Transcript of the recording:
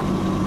Bye.